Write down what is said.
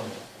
들어갑니다.